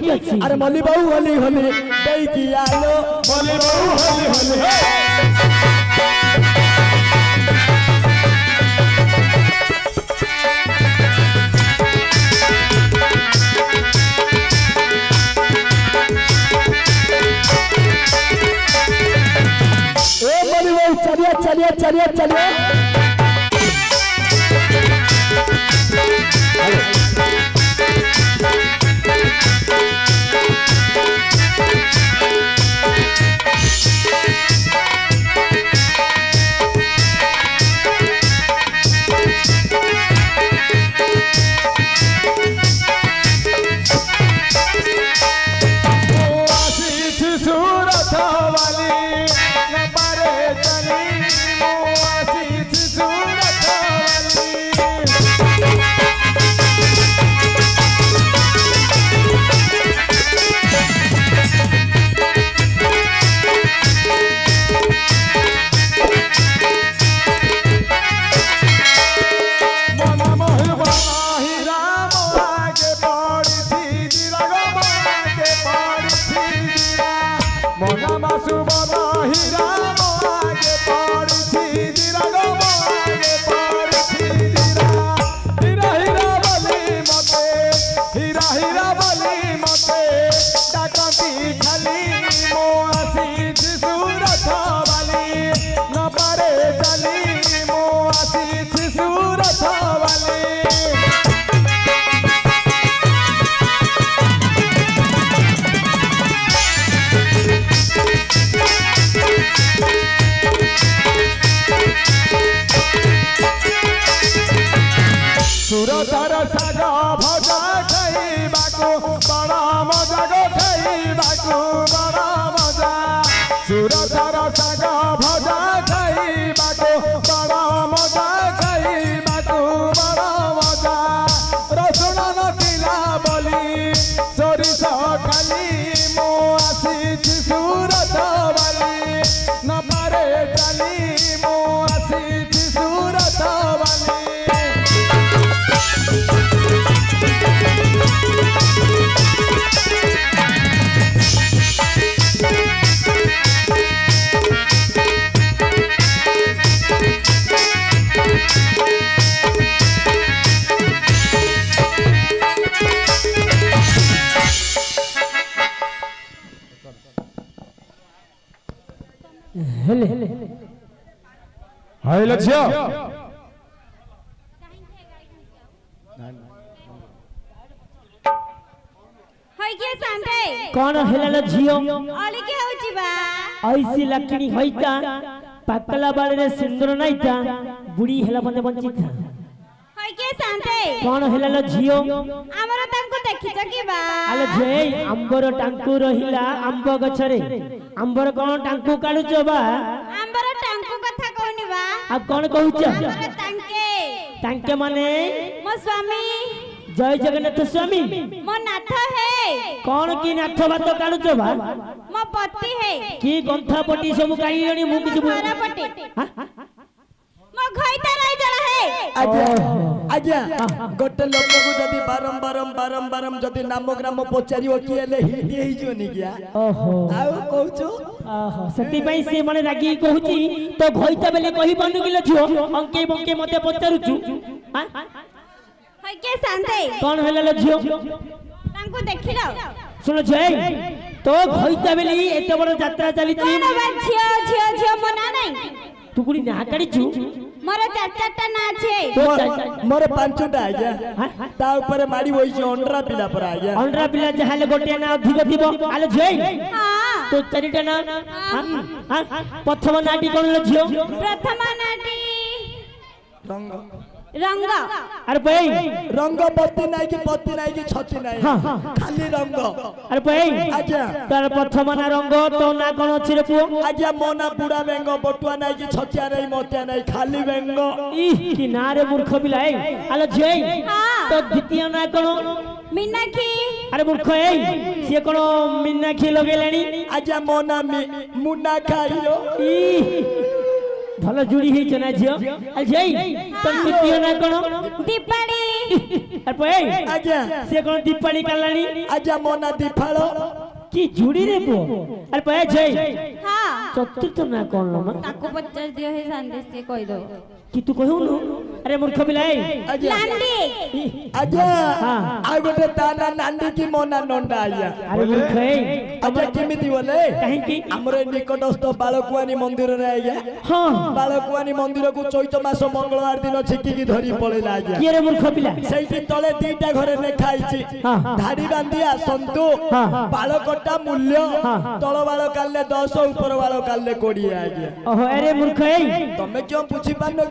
ठीक अछि अरे मल्ली बाबू हली हली दई की आलो मल्ली बाबू हली हली चलिए चलिए चलिए चलिए మహిళ జియా হই কে সান্ডে কোন হেলাল ঝিও অলি কে হউচি বা আইসি লক্ষিণী হইতা পাকলা বাড়িরে সিন্দুর নাইতা বুড়ি হেলা বন্ধে বঞ্চিতা হই কে সান্ডে কোন হেলাল ঝিও আমার তাঙ্কু দেখিছ কি বা আলে জেই আম্বর টাঙ্কু রহিলা আম্ব গছরে আম্বর কোন টাঙ্কু কাড়ুছ বা আম্বর ବା ଆଉ କଣ କହୁଛ ତାଙ୍କେ ତାଙ୍କେ ମାନେ ମୋ ସ୍ୱାମୀ ଜୟ ଜଗନ୍ନାଥ ସ୍ୱାମୀ ମୋ ନାଥ ହେ କଣ କି ନାଥ ଭାତ କାଢୁଛ ବା ମୋ ପତି ହେ କି ଗନ୍ଥା ପଟି ସବୁ କାଢିଲଣି ମୁଁ କିଛି ମୋ ଘର ପଟି ମୋ ଘଇତା ରହି ଆଜ୍ଞା ଆଜ୍ଞା ଗୋଟେ ଲୋକକୁ ଯଦି ବାରମ୍ବାର ବାରମ୍ବାର ଯଦି ନାମ ଗ୍ରାମ ପଚାରିବ କିଏ ହେଲେ ହିଟ୍ ହେଇଯିବନି କିଆ ଆଉ କହୁଛୁ ସେଥିପାଇଁ ସେ ମାନେ ରାଗି କହୁଛି ତ ଘଇତା ବେଲେ କହିପାରୁନି କିଲୋ ଝିଅ ଅଙ୍କେଇ ବଙ୍କେଇ ମତେ ପଚାରୁଛୁ କଣ ହେଲା ଲୋ ଝିଅ ତାଙ୍କୁ ଦେଖିଲ ଶୁଣ ଝିଅ ତୋ ଘଇତା ବେଲି ଏତେ ବଡ ଯାତ୍ରା ଚାଲିଛି ଝିଅ ଝିଅ ଝିଅ ମୋ ନାଁ ନାହିଁ ટુકડી ના કરી છું મારો ચાચાટા ના છે મારે પાંચટા આજા તા ઉપર માડી હોય છે અંડરા પિલા પર આજા અંડરા પિલા જે હાલે ગોટિયા ના અધિક થીબો આલે જોઈ હા તો ચારિટા ના હા પ્રથમ નાટી કોણ લો ઝિયો પ્રથમ નાટી રંગ ରଙ୍ଗ ଆରେ ପେଇ ରଙ୍ଗ ପତି ନାଇଁ କି ପତି ନାଇଁ କି ଛତି ନାଇଁ ଖାଲି ରଙ୍ଗ ଆରେ ପେଇ ଆଜ୍ଞା ତାର ପ୍ରଥମ ନା ରଙ୍ଗ ତୋ ନା କଣ ଅଛି ରେ ପୁଅ ଆଜ୍ଞା ମୋ ନା ବୁଢା ବେଙ୍ଗ ବଟୁଆ ନାଇଁ କି ଛତିଆ ନାଇଁ ମତିଆ ନାଇଁ ଖାଲି ବେଙ୍ଗ ଇ କି ନା ରେ ମୂର୍ଖ ପିଲା ଏଇ ଆଲୋ ଝିଅ ଏଇ ତୋ ଦ୍ୱିତୀୟ ନା କଣ ମିନାକ୍ଷୀ ଆରେ ମୂର୍ଖ ଏଇ ସିଏ କଣ ମିନାକ୍ଷୀ ଲଗେଇଲାଣି ଆଜ୍ଞା ମୋ ନା ମୁନା ଖାଇଲୋ ଇ ଭଲ ଜୁଡ଼ି ହେଇଛ ନା ଝିଅ ଝେଇ ତମେ ଝିଅ ନା କଣ ଦୀପାଳି ଆଜ୍ଞା ସେ କଣ ଦୀପାଳି କାଲାଣି ଆଜ୍ଞା ମୋ ନା ଦୀପାଳ কি জুড়ি রে পো আর পায় যাই হ্যাঁ চতুর্থ না কোন না তাকে পচার দিও হে সন্দেশ সে কই দাও कितु कहूनु अरे मूर्ख बिलाई नांडी अच्छा आई गोटे ताना नांडी की मोना नोंडा आया अरे मूर्ख ए अच्छा किमिति बोले काहे की हमरे निकटस्थ बालकुवानी मंदिर रे आया हां बालकुवानी मंदिर को चैत मास मंगलवार दिन छिकी की धरी पड़े आया के रे मूर्ख पिला सेठी तले तीटा घरे लेखा आइछि धाडी बांधी आसंतु बालकटा मूल्य तल बाल काले 10 ऊपर बाल काले 20 आया ओहो अरे मूर्ख ए तमे क्यों पूछि पानो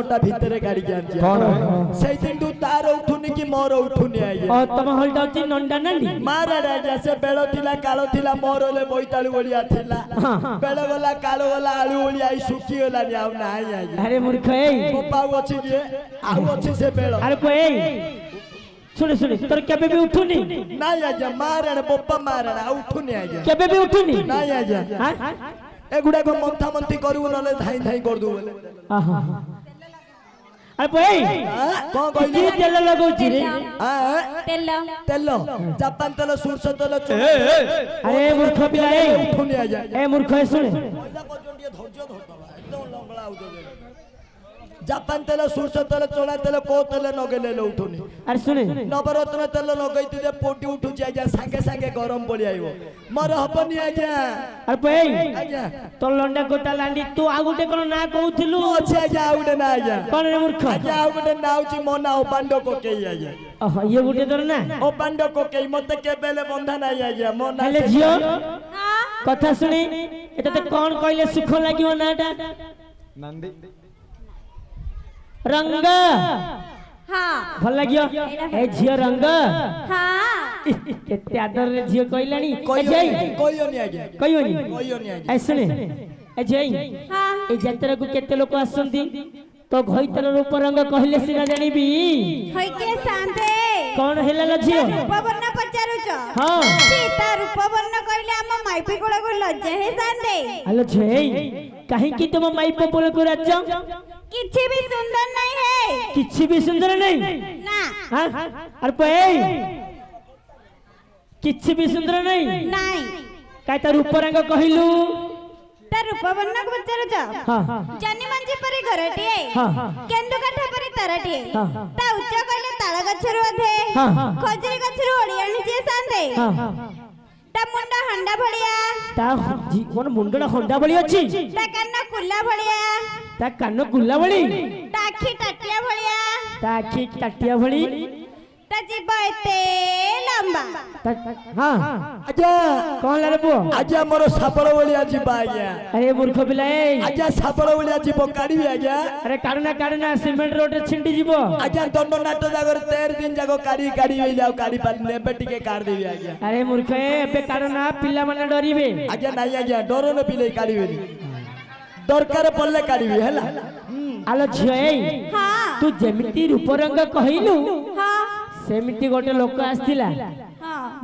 নটা ভিতরে গাড়ি আনছি সেই দিনটু তার উঠুনি কি মোর উঠুনি আজ্ঞা তম হলটা হচ্ছে নন্ডা নানি মারাড আজ্ঞা সে বেল থিলা কাল থিলা মোর হলে বৈতালু ভলিয়া থিলা বেল গলা কাল গলা আলু ভলিয়া এই শুকি গলানি আউ নাই আজ্ঞা আরে মূর্খ এই পাউ আছে কি আউ আছে সে বেল আরে কো এই ଶୁଣେ ଶୁଣେ ତୋର କେବେ ବି ଉଠୁନି ନାଇଁ ଆଜ୍ଞା ମାରାଣେ ବୋପା ମାରାଣେ ଆଉ ଉଠୁନି ଆଜ୍ଞା କେବେ ବି ଉଠୁନି ନାଇଁ ଆଜ୍ଞା ଏଗୁଡାକ ମନ୍ଥା ମନ୍ଥି କରିବୁ ନହେଲେ ଧାଇଁ ଧାଇଁ କରିଦେବୁ ବୋଲେ আরে ভাই কোন কইলি তেল লাগাউছি রে তেল তেল জাপান তেল সূর্য তেল আরে মূর্খ ধৈর্য ধর বাবা একদম লম্বা আউজ জাপান তেল সূর্য তেল চোলা তেল কো তেল নগেলে উঠুনি আর শুনে নবরত্ন তেল তুই যে পোটি উঠুছি আজ্ঞা সাগে সাগে গরম পড়ি আইব মর হবনি আজ্ঞা আর ভাই আজ্ঞা তো লন্ডা গোটা লান্ডি তু আউ গোটে কোন না কইছিলু আছে আজ্ঞা আউ গোটে না আজ্ঞা কোন রে মূর্খ আজ্ঞা আউ গোটে না হউছি মো না ওপান্ড কোকেই আজ্ঞা অহ ইয়ে গুটে তোর না ও ওপান্ড কোকেই মতে কেবেলে বন্ধা নাই আজ্ঞা মো না হেলে ঝিও কথা শুনি এটা তো কোন কইলে সুখ লাগিও নাটা নন্দী रंग हाँ भल लागियो ए झियो रंग हाँ केते आदर रे झियो कहलानी कहियो कहियो नि आगे कहियो नि कहियो नि आगे ए सुने ए जय हां ए जत्रा को केते लोक आसंती तो घइतर रूप रंग कहले सिना जानिबी होय के सांते कोन हेला ल झियो रूप वर्ण पचारु छ हां सीता रूप वर्ण कहले हम माइपी कोला को लज्जा हे सांते हेलो जय काहे की तुम माइपो बोल को राज्य किसी भी सुंदर नहीं है किसी भी सुंदर नहीं ना हाँ? अरे पे किसी भी सुंदर नहीं नहीं काय तर उपरंग कहिलू तर रूपवर्णक विचारूच ज्यांनी म्हणजे परी घरटी आहे केंदु काठा परी तरटी आहे ता उच्च कहिले ताळ गछरू अधे खजरी गछरू ओळियाणी जे सांदे ता मुंडा हंडा भड़िया ता जी कोण मुंडा हंडा भळी अछि ता कन्न कुल्ला भड़िया ତା କାନ ଗୁଲା ଭଳି ତା ଆଖି ଟାଟିଆ ଭଳିଆ ତା ଆଖି ଟାଟିଆ ଭଳି ତା ଜୀବ ଏତେ ଲମ୍ବା ହଁ ଆଜ୍ଞା କଣ ହେଲା ରେ ପୁଅ ଆଜ୍ଞା ମୋର ଶାବଳ ଭଳିଆ ଜୀବ ଆଜ୍ଞା ଆରେ ମୂର୍ଖ ପିଲା ଏ ଆଜ୍ଞା ଶାବଳ ଭଳିଆ ଜୀବ କାଢିବି ଆଜ୍ଞା ଆରେ କାଢୁନା କାଢୁନା ସିମେଣ୍ଟ ରୋଡରେ ଛିଣ୍ଡି ଯିବ ଆଜ୍ଞା ଦଣ୍ଡ ନାଟ ଜାଗରେ ତେର ଦିନ ଯାକ କାଢି କାଢି ହେଇଲି ଆଉ କାଢି ପାରିଲିନି ଏବେ ଟିକେ କାଢିଦେବି ଆଜ୍ଞା ଆରେ ମୂର୍ଖ ଏ ଏବେ କାଢୁନା ପିଲାମାନେ ଡରିବେ ଆଜ୍ଞା ନାଇଁ ଆଜ୍ଞା ଡରନ ପିଲେ କାଢିବେନି দরকার পড়লে কাড়িবি হেলা আলো ঝিও এই তু যেমিতি রূপরঙ্গ কহিলু সেমিতি গোটে লোক আসছিলা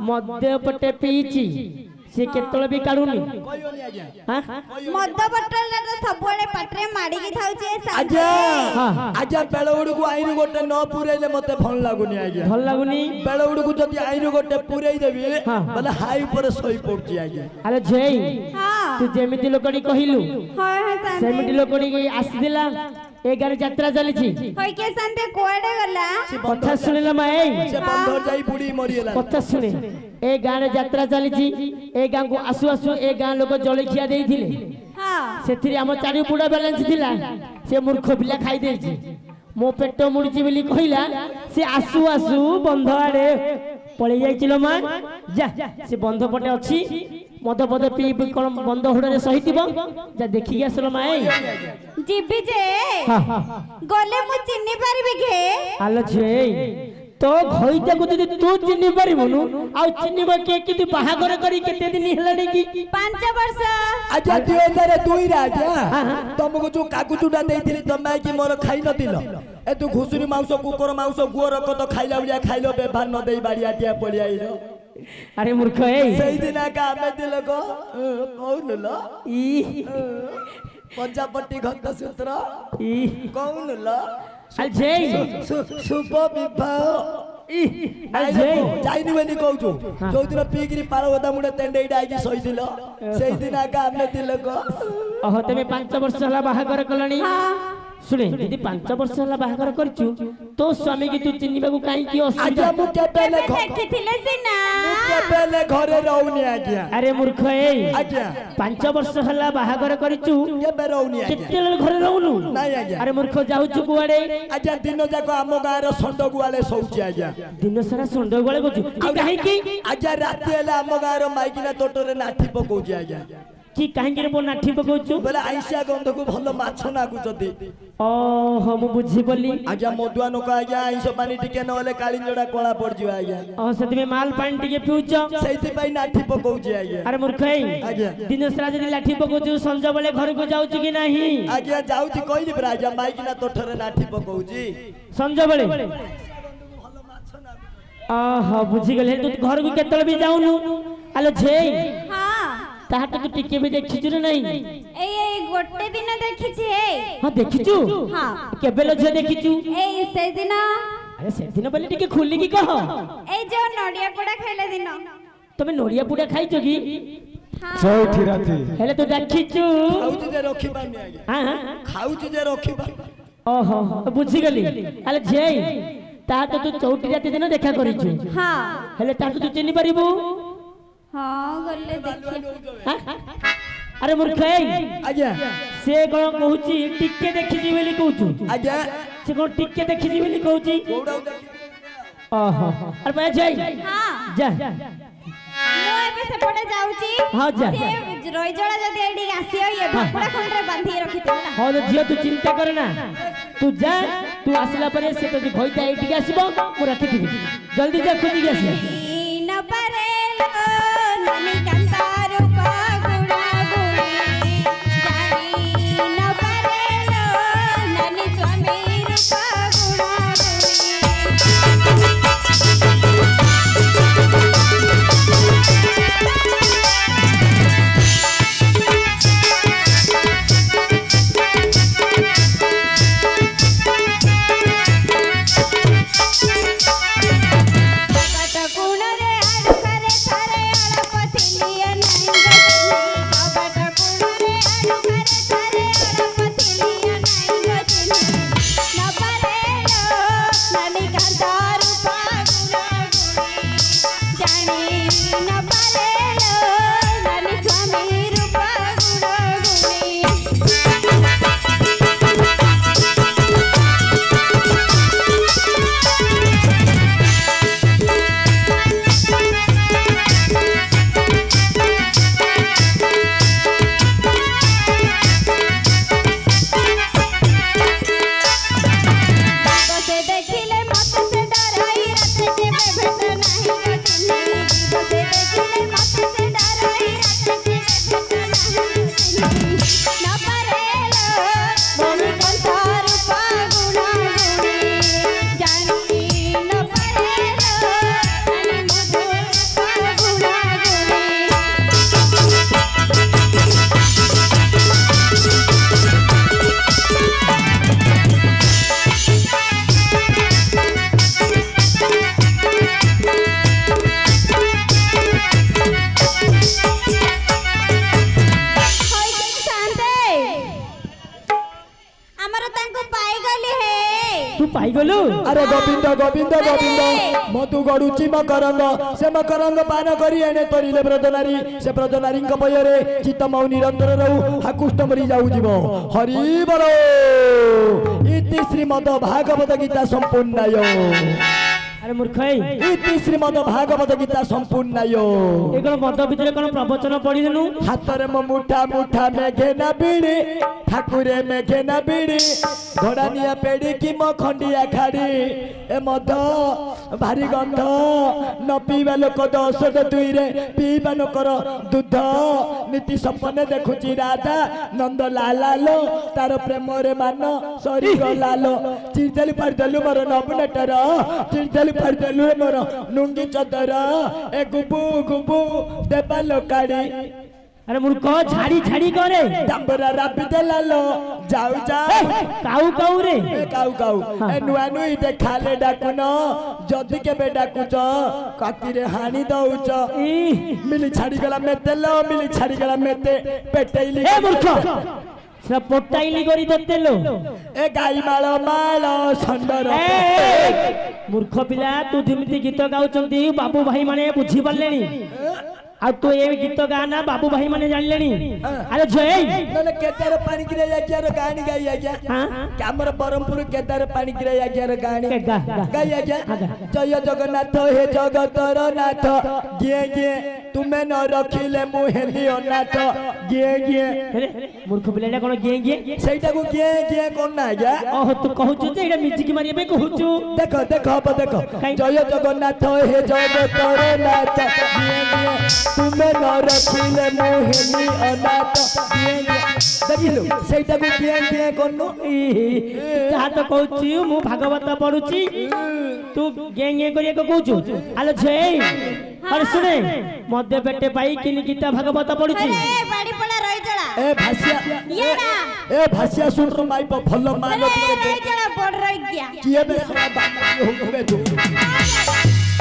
মদ্য পটে পিইছি ସେ କେତେବେଳେ ବି କାଢୁନି ମଦ ବୋଟଲରେ ସବୁବେଳେ ପାଟିରେ ମାଡିକି ଥାଉଛି ଆଜ୍ଞା ଆଜ୍ଞା ବେଳ ଗୁଡକୁ ଆଇନ ଗୋଟେ ନ ପୁରେଇଲେ ମତେ ଭଲ ଲାଗୁନି ଆଜ୍ଞା ଭଲ ଲାଗୁନି ବେଳ ଗୁଡକୁ ଯଦି ଆଇନ ଗୋଟେ ପୁରେଇ ଦେବି ବୋଲେ ହାଇ ଉପରେ ଶୋଇ ପଡୁଛି ଆଜ୍ଞା ଆରେ ଝେଇ ତୁ ଯେମିତି ଲୋକଟି କହିଲୁ ସେମିତି ଲୋକଟି ଆସିଥିଲା ଏ ଗାଡି ଯାତ୍ରା ଚାଲିଛି କୁଆଡେ ଗଲା କଥା ଶୁଣିଲା ମା ଏଇ କଥା ଶୁଣେ ଏ ଗାଁରେ ଯାତ୍ରା ଚାଲିଛି ଏ ଗାଁକୁ ଆସୁ ଆସୁ ଏ ଗାଁ ଲୋକ ଜଳଖିଆ ଦେଇଥିଲେ ସେଥିରେ ଆମ ଚାରି ବୁଡା ବାଲାନ୍ସ ଥିଲା ସେ ମୂର୍ଖ ପିଲା ଖାଇଦେଇଛି ମୋ ପେଟ ମୁଡିଛି ବୋଲି କହିଲା ସେ ଆସୁ ଆସୁ ବନ୍ଧ ଆଡେ ପଳେଇ ଯାଇছিল ମା ଯା ସେ ବନ୍ଧ ପଟେ ଅଛି মদ পদ পিই কোন বন্ধ হুড়ে সহিথিব যা দেখি আসল মাই জিবি যে গলে মু চিনি পারিবি কে আলো ঝে তো ঘইটাকু যদি তু চিনি পারিবুনু আউ চিনিব কে কিতি বাহাগর করি কেতে দিন হেলানি কি 5 বর্ষ আচ্ছা 2002 রে আজ্ঞা তমকু যো কাকুচুটা দেইতিলি তমে কি মোর খাই নতিল এ তু ঘুষুরি মাংস কুকুর মাংস গুয় রকত খাইলা ভলিয়া খাইলো বেভার ন দেই বাড়িয়া দিয়া পড়ি আইলো अरे मूर्ख है सही दिन का हमें दिल को कौन लो ई पंजाबट्टी घंत सूत्र ई कौन लो अल जे शुभ विवाह ई अल जे जाइनि बनि कहउछु जो दिन पीगिरी पारो गदा मुडे तेंडेई डाइकी सोई दिलो सेई दिन का हमें दिल को ओहो तमे 5 वर्ष होला बाहा कर कलनी हां ଶୁଣେ ଯଦି ପାଞ୍ଚ ବର୍ଷ ହେଲା ବାହାଘର କରିଛୁ ତୋ ସ୍ୱାମୀ କି ତୁ ଚିହ୍ନିବାକୁ କାହିଁକି ଅସୁବିଧା ମୁଁ କେବେ ହେଲେ ଦେଖିଥିଲେ ସିନା ମୁଁ କେବେ ହେଲେ ଘରେ ରହୁନି ଆଜ୍ଞା ଆରେ ମୂର୍ଖ ଏଇ ଆଜ୍ଞା ପାଞ୍ଚ ବର୍ଷ ହେଲା ବାହାଘର କରିଛୁ କେବେ ରହୁନି କେତେବେଳେ ଘରେ ରହୁନୁ ନାଇଁ ଆଜ୍ଞା ଆରେ ମୂର୍ଖ ଯାଉଛୁ କୁଆଡେ ଆଜ୍ଞା ଦିନ ଯାକ ଆମ ଗାଁର ଷଣ୍ଢ ଗୁଆଳେ ଶୋଉଛି ଆଜ୍ଞା ଦିନ ସାରା ଷଣ୍ଢ ଗୁଆଳେ କହୁଛୁ କାହିଁକି ଆଜ୍ଞା ରାତି ହେଲେ ଆମ ଗାଁର ମାଇକିନା ତୋଟରେ ନାଠି ପକଉଛି ଆଜ୍ଞା କି କାହିଁକି ରେ ମୋ ନାଠି ପକଉଛୁ ବୋଲେ ଆଇସିଆ ଗନ୍ଧକୁ ଭଲ ମାଛ ନାଗୁଛନ୍ତି ଓହୋ ମୁଁ ବୁଝିପାରିଲି ଆଜ୍ଞା ମଦୁଆ ନୋକ ଆଜ୍ଞା ଆଇଁଷ ପାଣି ଟିକେ ନହେଲେ କାଳିଜଡା କଳା ପଡିଯିବ ଆଜ୍ଞା ଓହୋ ସେଥିପାଇଁ ମାଲ ପାଣି ଟିକେ ପିଉଛ ସେଇଥିପାଇଁ ନାଠି ପକଉଛି ଆଜ୍ଞା ଆରେ ମୂର୍ଖ ଆଜ୍ଞା ଦିନସାରା ଯଦି ଲାଠି ପକଉଛୁ ସଞ୍ଜ ବେଳେ ଘରକୁ ଯାଉଛି କି ନାହିଁ ଆଜ୍ଞା ଯାଉଛି କହିଲି ପରା ଆଜ୍ଞା ମାଇକିନା ତୋଠରେ ନାଠି ପକଉଛି ସଞ୍ଜ ବେଳେ ଓହୋ ବୁଝିଗଲେ ତୁ ଘରକୁ କେତେବେଳେ ବି ଯାଉନୁ ଆଲୋ ଝେଇ ତାହାଟିକୁ ଟିକେ ବି ଦେଖିଛୁ ନା ନାଇଁ ଏଇ ଏଇ ଗୋଟେ ଦିନ ଦେଖିଛି ଏଇ ହଁ ଦେଖିଛୁ ହଁ କେବେ ଲୋ ଝିଅ ଦେଖିଛୁ ଏଇ ସେଦିନ ଆରେ ସେଦିନ ବୋଲି ଟିକେ ଖୋଲିକି କହ ଏଇ ଯୋ ନଡ଼ିଆ ପୋଡ଼ା ଖାଇଲା ଦିନ ତମେ ନଡ଼ିଆ ପୋଡ଼ା ଖାଇଛ କି ଚौथी राती हेले तो देखिचु खाउचु जे रखी पानी आगे हां हां खाउचु जे रखी पा ओहो बुझी गली अरे जेई ता तो तू चौथी राती दिन देखा करिचु हां हेले ता तो तू चिन्ह परिबू हां गल्ले देखि আরে মূর্খ আজ্ঞা সে কোন কহুচি টিকে দেখিছি বলি কহুচু আজ্ঞা সে কোন টিকে দেখিছি বলি কহুচি ওহো আরে ভাই যাই হ্যাঁ যা ମୁଁ ଏବେ ସେପଟେ ଯାଉଛି ହଁ ଯା ସେ ରଇଜଳା ଯଦି ଏଠିକି ଆସିବ ଇଏ ଭାକୁଡ଼ା ଖଣ୍ଡରେ ବାନ୍ଧିକି ରଖିଥିବ ନା ହଁ ଝିଅ ତୁ ଚିନ୍ତା କରେ ନା ତୁ ଯା ତୁ ଆସିଲା ପରେ ସେ ଯଦି ଭଇତା ଏଠିକି ଆସିବ ମୁଁ ରଖିଥିବି ଜଲ୍ଦି ଯା ଖୋଜିକି ଆସିବ ଗୋବିନ୍ଦ ତୁ ଗଡୁଛି ମକରଙ୍ଗ ସେ ମକରଙ୍ଗ ପାନ କରି ଏଣେ ତରିଲେ ବ୍ରଜ ନାରୀ ସେ ବ୍ରଜ ନାରୀଙ୍କ ବୟରେ ଚିତ ମୋ ନିରନ୍ତର ରହୁ ଆକୃଷ୍ଟ ମରି ଯାଉଯିବ ହରିବର ଇତି ଶ୍ରୀମଦ ଭାଗବତ ଗୀତା ସମ୍ପୂର୍ଣ୍ଣ আরে মূর্খ ইতি শ্রীমদ ভাগবত গীতা সম্পূর্ণায় এগুলো মদ ভিতরে কোন প্রবচন পড়িলেনু হাতরে মো মুঠা মুঠা মেঘে না বিড়ি ঠাকুরে মেঘে না বিড়ি ঘোড়া নিয়া পেড়ি কি মো খন্ডিয়া খাড়ি এ মদ ভারি গন্ধ ন পিবা লোক দশদ দুইরে পিবা লোকর দুধ নীতি সপনে দেখুছি রাধা নন্দ লালালো তার প্রেমরে মান সরি গলালো চিরদেলু পারিদেলু মোর নবনেটর চিরদেলু ଫର୍ଦଲୁ ମୋର ଲୁଙ୍ଗି ଚଦର ଏ ଗୁବୁ ଗୁବୁ ଦେବାଲ କାଡ଼ି আরে মূর্খ ছাড়ি ছাড়ি করে তাম্বরা রাপিতে লালো যাও যাও কাউ কাউ রে কাউ কাউ এ নুয়া নুই দেখালে ডাকুন যদি কেবে ডাকুছ কাকিরে হানি দউছ মিলি ছাড়ি গলা মেতে লো মিলি ছাড়ি গলা মেতে পেটেইলি এ মূর্খ সব পটাইলি করি দতেলো এ গাই মাল মাল সন্দর মূর্খ পিলা তু যেমিতি গীত গাউচন্তি বাবু ভাই মানে বুঝি পারলেনি আর তো এই গীত গানা বাবু ভাই মানে জানলেনি আরে জয় নলে কেতার পানি গিরে ইয়াকিয়ার গানি গাই ইয়াকিয়া আমার বরমপুর কেতার পানি গিরে ইয়াকিয়ার গানি গাই ইয়াকিয়া জয় জগন্নাথ হে জগতর নাথ গিয়ে গিয়ে তুমি ন রখিলে মু হেলি অনাথ গিয়ে গিয়ে রে মূর্খ পিলাটা কোন গিয়ে গিয়ে সেইটাকু গিয়ে গিয়ে কোন না আজ্ঞা ওহ তু কহুচু যে এটা মিজিকি মারিয়া পাই কহুচু দেখ দেখ হব দেখ জয় জগন্নাথ হে জগতর নাথ গিয়ে গিয়ে তুমি ন রখিলে মু হেলি অনাথ গিয়ে গিয়ে দেখিলু সেইটাকু গিয়ে গিয়ে কোন তাহা তো কহুচু মু ভাগবত পড়ুছি তু গিয়ে গিয়ে করিয়া কহুচু আলো ঝেই আরে শুনে মধ্যে পেটে পাই কিনি গীতা ভাগবত পড়ুছি এ বাড়ি পড়া রইজলা এ ভাসিয়া ইয়েরা এ ভাসিয়া শুন তো মাই ভাল মাল দিকে রইজলা বড় রই গিয়া কি এবে বাবা হুকুমে তো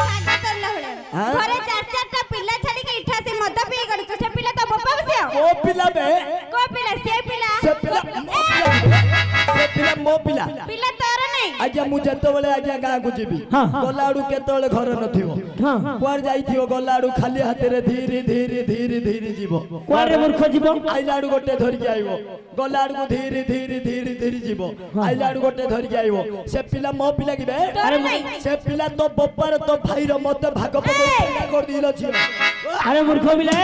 ভাগবত লহলে ঘরে চার চারটা পিলা ছাড়ি কি ইঠা সে মদ পিয়ে গড়িছো সে পিলা তো বাবা বসে ও পিলা বে কো পিলা সে পিলা সে পিলা ପିଲା ମୋ ପିଲା ପିଲା ତୋର ନାହିଁ ଆଜ୍ଞା ମୁଁ ଯେତେବେଳେ ଆଜ୍ଞା ଗାଁକୁ ଯିବି ଗଲାଆଡୁ କେତେବେଳେ ଘର ନଥିବ କୁଆଡେ ଯାଇଥିବ ଗଲାଆଡୁ ଖାଲି ହାତରେ ଧୀରେ ଧୀରେ ଧୀରେ ଧୀରେ ଯିବ କୁଆଡେ ମୂର୍ଖ ଯିବ ଆଇଲାଆଡୁ ଗୋଟେ ଧରିକି ଆଇବ ଗଲାଆଡକୁ ଧୀରେ ଧୀରେ ଧୀରେ ଧୀରେ ଯିବ ଆଇଲାଆଡୁ ଗୋଟେ ଧରିକି ଆଇବ ସେ ପିଲା ମୋ ପିଲା କି ବେ ସେ ପିଲା ତୋ ବୋପାର ତୋ ଭାଇର ମତେ ଭାଗ ପକେଇ କରିଦେଇଲ ଝିଅ ଆରେ ମୂର୍ଖ ପିଲା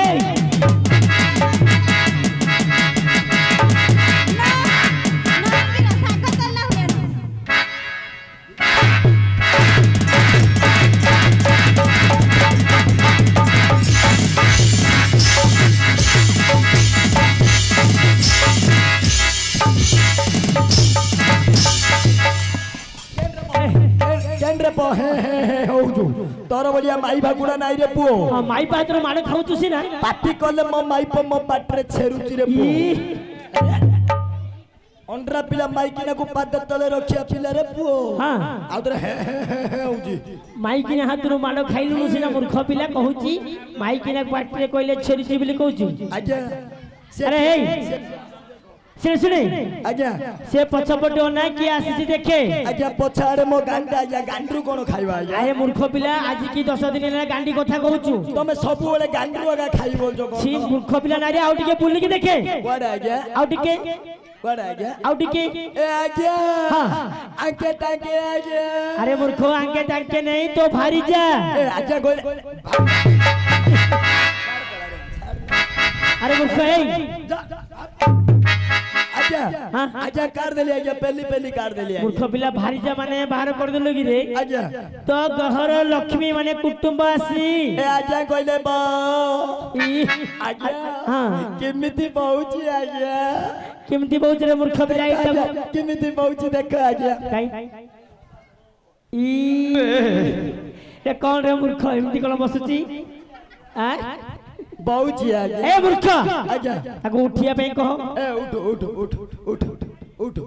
ରେ ହଉଛୁ ତୋର ଭଳିଆ ମାଇ ଭାଗୁଡା ନାଇଁ ରେ ପୁଅ ମାଇ ପାତ୍ର ମାଡ ଖାଉଛୁ ସିନା ପାଟି କଲେ ମୋ ମାଇପ ମୋ ପାଟିରେ ଛେରୁଛି ରେ ପୁଅ ଅଣ୍ଡରା ପିଲା ମାଇକିନାକୁ ପାଦ ତଳେ ରଖିବା ପିଲାରେ ପୁଅ ଆଉ ଥରେ ହଉଛି ମାଇକିନା ହାତରୁ ମାଡ ଖାଇଲୁଣୁ ସିନା ମୂର୍ଖ ପିଲା କହୁଛି ମାଇକିନା ପାଟିରେ କହିଲେ ଛେରୁଛି ବୋଲି କହୁଛୁ ଆଜ୍ଞା ଆରେ ଶୁଣେ ଶୁଣେ ଆଜ୍ଞା ସେ ପଛପଟେ ଅନାଇ କିଏ ଆସିଛି ଦେଖେ ଆଜ୍ଞା ପଛ ଆଡେ ମୋ ଗାଣ୍ଡି ଆଜ୍ଞା ଗାଣ୍ଡିରୁ କଣ ଖାଇବା ଆଜ୍ଞା ଆରେ ମୂର୍ଖ ପିଲା ଆଜି କି ଦଶ ଦିନ ହେଲା ଗାଣ୍ଡି କଥା କହୁଛୁ ତମେ ସବୁବେଳେ ଗାଣ୍ଡିରୁ ଆଜ୍ଞା ଖାଇ ବୋଲୁଛ ଛି ମୂର୍ଖ ପିଲା ନାରୀ ଆଉ ଟିକେ ବୁଲିକି ଦେଖେ କୁଆଡେ ଆଜ୍ଞା ଆଉ ଟିକେ କୁଆଡେ ଆଜ୍ଞା ଆଉ ଟିକେ ଏ ଆଜ୍ଞା ଆଙ୍କେ ତାଙ୍କେ ଆଜ୍ଞା ଆରେ ମୂର୍ଖ ଆଙ୍କେ ତାଙ୍କେ ନାହିଁ ତ ଭାରି ଯା ଏ ଆଜ୍ଞା আরে বলছো এই আচ্ছা হ্যাঁ? আচ্ছা কার দিলি আচ্ছা পেলি পেলি কার দিলি মূর্খ পিলা ভারিজা মানে বাহার করে দিল কি রে আচ্ছা তো গহর লক্ষ্মী মানে কুটুম্ব আসি এ আচ্ছা কইলে ব আচ্ছা হ্যাঁ। কেমিতি বহুছি আচ্ছা কেমিতি বহুছি রে মূর্খ পিলা এটা আচ্ছা, কেমিতি বহুছি দেখ আচ্ছা কাই ই এ কোন রে মূর্খ এমতি কোন বসুছি হ্যাঁ बाऊजी आ गया ए बुरका आ जा अगर उठिया पे कहो ए उठ उठ उठ उठ उठ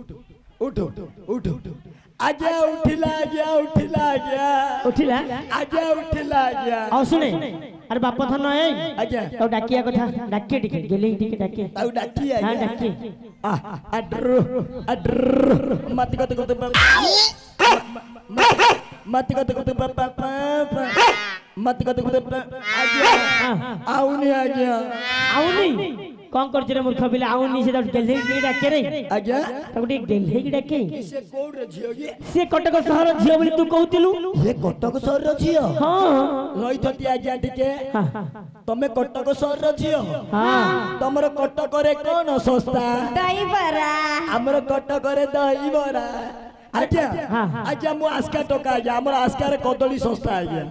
उठ उठ उठ आजा उठिला गया उठिला गया उठिला आजा उठिला गया और सुने अरे बाप थन ए आजा और डाकिया कथा डाकिए टिके गेले टिके डाकिए और डाकिए हां डाकिए आ अड्र अड्र मत गत गत मत ಮತ್ತೆ ಕತೆ ಕೂತು ಮತ್ತೆ ಕತೆ ಕೂತು আউনি আজ্ঞা আউনি কম করছে রে মূর্খ বিলে আউনি সে তাকে দিল্লি কি ডাকে রে আজ্ঞা তাকে ঠিক দিল্লি কি ডাকে সে কোড় ঝিও কি সে কটক শহর ঝিও বলি তু কইতিলু সে কটক শহর ঝিও হ্যাঁ রই থতি আজ্ঞা টিকে তুমি কটক শহর ঝিও হ্যাঁ তোমার কটক রে কোন সস্তা দইবরা আমার কটক রে দইবরা আচ্ছা আচ্ছা মু আজকে টকা আজ্ঞা আমার আজকার কদলী সংস্থা আজ্ঞা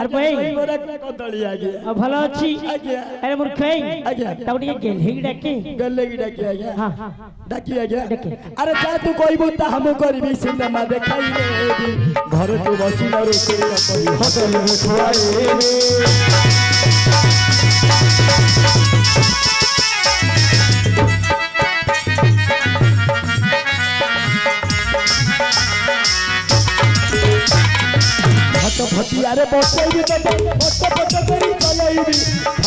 আর ভাই মোরা কদলী আজ্ঞা ভালো আছি আরে মোর খাই আজ্ঞা তাও টিকে গেলহেগি ডাকে গেলহেগি ডাকে আজ্ঞা ডাকি আজ্ঞা আরে যা তু কইবু তা হামু করিবি সিনেমা দেখাই রে ঘর তু বসিনা রোষে করি হতলি খুয়াই রে ফট ফটিয়ারে বসাইবি তোতে ফট ফট করি চলাইবি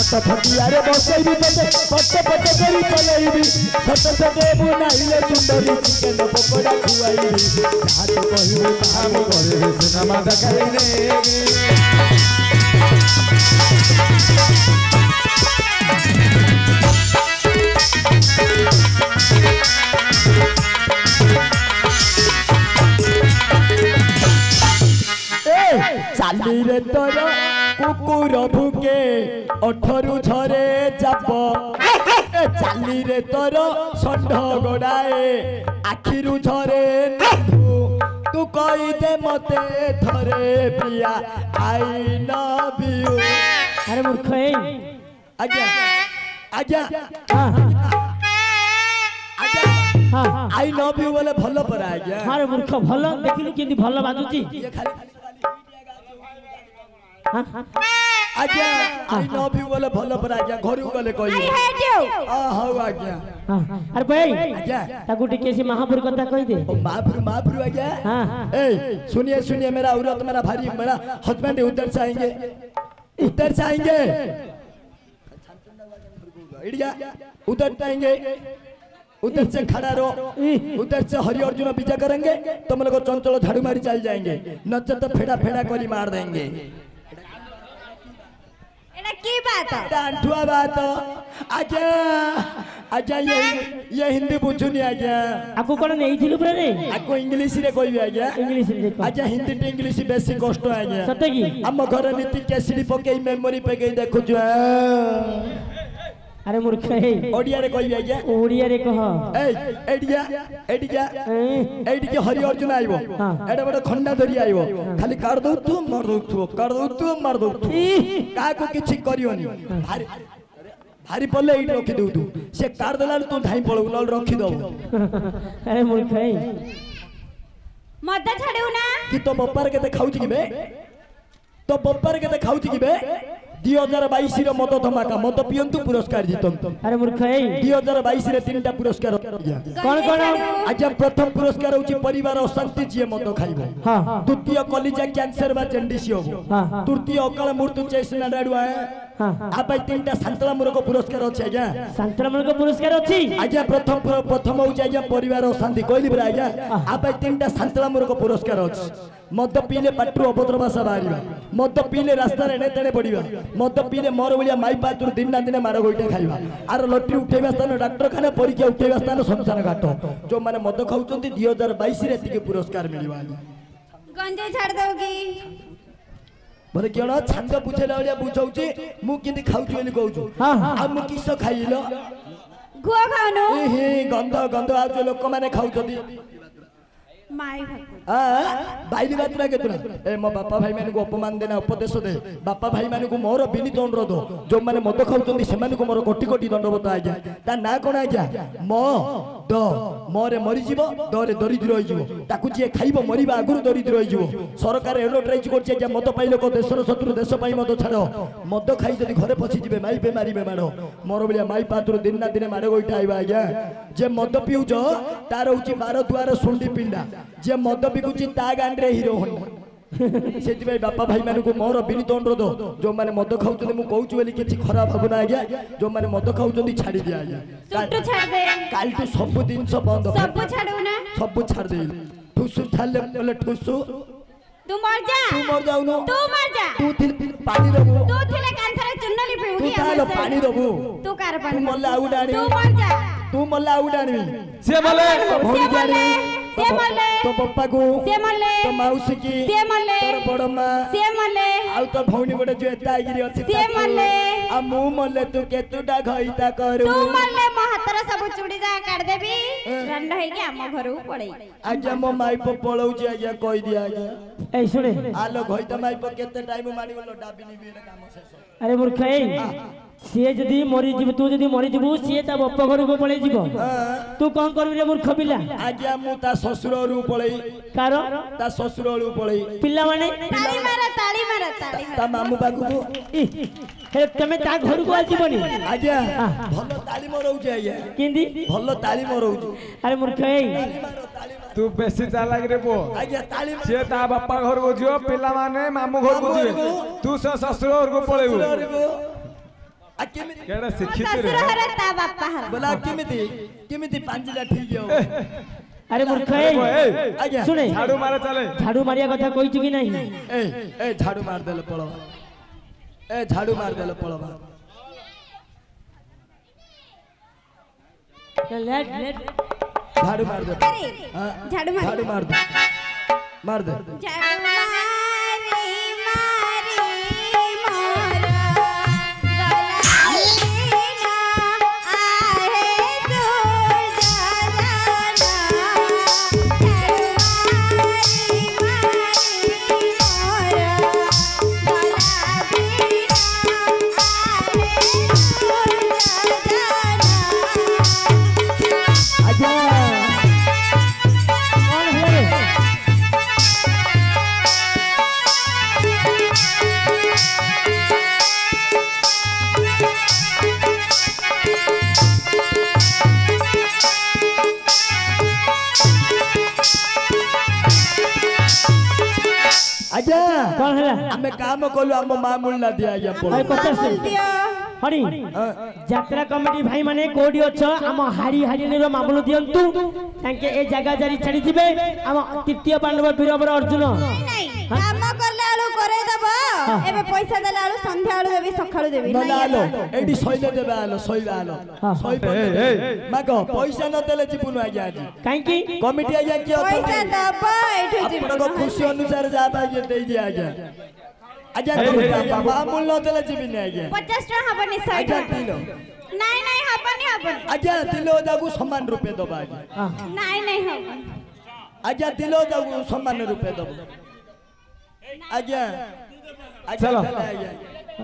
ফট ফটিয়ারে বসাইবি তোতে ফট ফট করি চলাইবি সত সদে বুনাইলে সুন্দরী চিকেন পকোড়া খুয়াইবি যাহা কহিবি তাহা মু সিনেমা দেখাইনে ভিতর কুকুর ভুকে অঠরু ঝরে চালি রে তোর ষণ্ঢ গোড়ায়ে আখিরু ঝরে নিধু তু দে মতে ধরে পিয়া আই লাভ ইউ আরে মূর্খ এই আজ্ঞা আজ্ঞা আই লভ ইউ বলে ভালো পড়া আজ্ঞা আরে মূর্খ ভালো দেখিনি কিন্তু ভালো বাজুছি ইয়ে ଆଜ୍ଞା ଆଇ हाँ। ए सुनिए सुनिए मेरा औरत मेरा भारी मेरा हस्बैंड उधर से आएंगे उधर से आएंगे उधर आएंगे उधर से खड़ा रहो उधर से हरि अर्जुन विजय करेंगे तुम तो लोग चंचल झाड़ू मारी चल जाएंगे नचत तो फेड़ा फेड़ा करी मार देंगे ना की बात डांटुआ बात आज्ञा आज्ञा ये ये हिंदी बुझुनी आज्ञा आपको कोन नेइथिलु परे रे आपको इंग्लिश रे कहबे आज्ञा इंग्लिश रे आज्ञा हिंदी ते इंग्लिश बेसी कष्ट आज्ञा सते की हम घर नीति केसरी पकेई मेमोरी पकेई देखु जो আরে মূর্খ এই ওড়িয়ারে কইবি আজ্ঞা ওড়িয়ারে কহ এই এইটিকা এইটিকা এইটিকে হরি অর্জুন আইব হ্যাঁ। এটা বড় খন্ডা ধরি আইব খালি কার দউ তু মার দউ তু কার দউ তু মার দউ তু কাকো কিছু করিওনি ভারি হারি পড়লে এইটি রখি দেউ তু সে কার দেলা তু ধাই পড়বু নল রখি দব আরে মূর্খ এই মদ ছাড়েউ না কি তো বপার কেতে খাউছি কিবে তো বপার কেতে খাউছি কিবে ଦୁଇ ହଜାର ବାଇଶର ମଦ ଧମାକା ମଦ ପିଅନ୍ତୁ ପୁରସ୍କାର ଜିତନ୍ତୁ ଆରେ ମୂର୍ଖ ତିନିଟା ପୁରସ୍କାର କଣ କଣ ଆଜ୍ଞା ପ୍ରଥମ ପୁରସ୍କାର ହେଉଛି ପରିବାର ଅଶାନ୍ତି ଯିଏ ମଦ ଖାଇବ ଦ୍ୱିତୀୟ କଲିଜା କ୍ୟାନ୍ସର ବା ଜେଣ୍ଡିସ୍ ତୃତୀୟ ଅକାଳ ମୃତ୍ୟୁ ଚେସ୍ ନାଡ଼ାଡୁଆ হ্যাঁ। আর ভাই তিনটা সান্তলা মূলক পুরস্কার আছে আজ্ঞা সান্তলা মূলক পুরস্কার আছে আজ্ঞা প্রথম প্রথম হচ্ছে আজ্ঞা পরিবার অশান্তি কইলি পরা আজ্ঞা আর ভাই তিনটা সান্তলা মূলক পুরস্কার আছে মদ পিলে পাটু অভদ্র ভাষা বাহারা মদ পিলে রাস্তার এণে তেণে পড়া মদ পিলে মর ভা মাই পাতুর দিন না দিনে মার গোইটা খাইবা আর লটরি উঠেবা স্থান ডাক্তারখানা পরীক্ষা উঠেবা স্থান শ্মশান ঘাট যে মদ খাওছেন দুই হাজার বাইশে পুরস্কার মিলবা গঞ্জে ছাড় দেবো কি ମୋର କିଅଣ ଛାନ୍ଦ ବୁଝେଇଲା ଭଳିଆ ବୁଝଉଛି ମୁଁ କେମିତି ଖାଉଛି ବୋଲି କହୁଛୁ ଆଉ ମୁଁ କିସ ଖାଇଲ ଗୁଆ ଗନ୍ଧ ଗନ୍ଧ ଆଉଛୁ ଲୋକମାନେ ଖାଉଛନ୍ତି ବାଇଲି ବାତୁରା କେତୁରା ଏ ମୋ ବାପା ଭାଇମାନଙ୍କୁ ଅପମାନ ଦେନା ଉପଦେଶ ଦେ ବାପା ଭାଇମାନଙ୍କୁ ମୋର ବିନୀତ ଅନୁରୋଧ ଯେଉଁମାନେ ମଦ ଖାଉଛନ୍ତି ସେମାନଙ୍କୁ ମୋର କୋଟି କୋଟି ଦଣ୍ଡବତ ଆଜ୍ଞା ତା ନାଁ କ'ଣ ଆଜ୍ଞା ମୋ দ ମରେ ମରିଯିବ ଦରେ ଦରିଦ୍ର ହୋଇଯିବ ତାକୁ ଯିଏ ଖାଇବ ମରିବା ଆଗରୁ ଦରିଦ୍ର ହୋଇଯିବ ସରକାର ଏଡଭର୍ଟାଇଜ୍ କରୁଛି ଯେ ମଦ ପାଇଁ ଲୋକ ଦେଶର ଶତ୍ରୁ ଦେଶ ପାଇଁ ମଦ ଛାଡ଼ ମଦ ଖାଇ ଯଦି ଘରେ ପଶିଯିବେ ମାଇପେ ମାରିବେ ମାଡ଼ ମୋର ଭଳିଆ ମାଇ ପାତରୁ ଦିନ ନା ଦିନେ ମାଡ଼ ଗୋଇଠା ଆଇବା ଆଜ୍ଞା ଯେ ମଦ ପିଉଛ ତାର ହେଉଛି ବାର ଦୁଆର ଶୁଣ୍ଡି ପିଣ୍ଡା ଯିଏ ମଦ ବିକୁଛି ତା ଗାଣ୍ଡିରେ ହିରୋ ହଣ୍ଡା ସେଥିପାଇଁ ବାପା ଭାଇମାନଙ୍କୁ ମୋର ବିନୀତ ଅନୁରୋଧ ଯେଉଁମାନେ ମଦ ଖାଉଛନ୍ତି ମୁଁ କହୁଛି ବୋଲି କିଛି ଖରାପ ଭାବୁନା ଆଜ୍ଞା ଯେଉଁମାନେ ମଦ ଖାଉଛନ୍ତି ଛାଡ଼ି ଦିଅ ଆଜ୍ଞା କାଲିଠୁ ସବୁ ଜିନିଷ ବନ୍ଦ ସବୁ ଛାଡ଼ି ଦେଇ ଠୁସୁ ଛାଡ଼ିଲେ ବୋଲେ ଠୁସୁ ତୁ ମର ଯା ତୁ ମର ଯାଉନୁ ତୁ ମର ଯା ତୁ ଥିଲେ ପାଣି ଦବୁ ତୁ ଥିଲେ କାନ୍ଥରେ ଚୂନ ଲିପିବୁ ତୁ ତାହେଲେ ପାଣି ଦବୁ ତୁ କାର ପାଣି ମଲା ଆଉ ଡାଣି ତୁ ମର ଯା ତୁ ମଲା ଆଉ ଡାଣି ସେ ବୋଲେ ଭଉଣୀ ଜାଣି से मले तो पप्पा को से मले तो मौसी की से मले तोर बड़ मां से मले आ तो भौनी गोटे जोता आगिरी अछि से मले आ मु मले तू केतुटा घइता करू तू मले मो हातर सब चुड़ी जा काट देबी रंड होई के हम घर पड़ई आज्ञा मो माई प पळौ जे आज्ञा कहि दिया आज्ञा ए सुने आलो घइता माई प केते टाइम मानिबो डाबी निबी काम शेष अरे मूर्ख ए ସିଏ ଯଦି ମରିଯିବୁ ତୁ ଯଦି ମରିଯିବୁ ସିଏ ତା ବାପ ଘରକୁ ପଳେଇଯିବ ତୁ କଣ କରିବୁ ରେ ମୂର୍ଖ ପିଲା ଆଜ୍ଞା ମୁଁ ତା ଶ୍ୱଶୁର ଘରକୁ ପଳେଇ କାର ତା ଶ୍ୱଶୁର ଘରକୁ ପଳେଇ ପିଲାମାନେ ତା ମାମୁଁ ପାଖକୁ ତମେ ତା ଘରକୁ ଆସିବନି ଆଜ୍ଞା ଭଲ ତାଳି ମରଉଛି ଆଜ୍ଞା କେମିତି ଭଲ ତାଳି ମରଉଛି ଆରେ ମୂର୍ଖ ଏଇ ତୁ ବେଶୀ ଚାଲାକିରେ ପୁଅ ସିଏ ତା ବାପା ଘରକୁ ଯିବ ପିଲାମାନେ ମାମୁଁ ଘରକୁ ଯିବେ ତୁ ସେ ଶ୍ୱଶୁର ଘରକୁ ପଳେଇବୁ अरे मूर्ख ए सुने झाड़ू मारा चले झाड़ू मारिया कथा ए ए झाड़ू मार देले ए झाड़ू मार देले लेट लेट झाड़ू मार दे झाड़ू मार झाड़ू मार दे मार दे झाड़ू ଆଜ୍ଞା କଣ ହେଲା ଆମେ କାମ କଲୁ ଆମ ମା ମୁଳିଲା ଦିଆ ଆଜ୍ଞା ହରି ଯାତ୍ରା କମିଟି ଭାଇମାନେ କୋଉଠି ଅଛ ଆମ ହାଡ଼ି ହାଡ଼ିଣୀର ମାମୁଲ ଦିଅନ୍ତୁ ତାଙ୍କେ ଏ ଜାଗା ଜାରି ଛାଡ଼ିଯିବେ ଆମ ତୃତୀୟ ପାଣ୍ଡବ ବୀରବର ଅର୍ଜୁନ হ্যাঁ। কাম করলে আলু করে দেব এবে পয়সা দেলে আলু সন্ধ্যা আলু দেবি সকালু দেবি না আলু এডি সইলে দেবে আলু সইবে আলু সইবে মাগো পয়সা ন দেলে জীবন আগে আজি কাইকি কমিটি আগে কি পয়সা দেব এঠু জীবন আপনার খুশি অনুসারে যা পাইছে দেই দি আগে আগে বাবা মূল্য দেলে জীবন আগে 50 টাকা হবে নি 60 টাকা নাই নাই হবনি হবনি আগে দিলো দাগু সমান রূপে দেবা আগে নাই নাই হবনি আগে দিলো দাগু সমান রূপে দেবা Aja. Aja. Aja. Aja. Aja. Aja. Aja. Aja. Aja.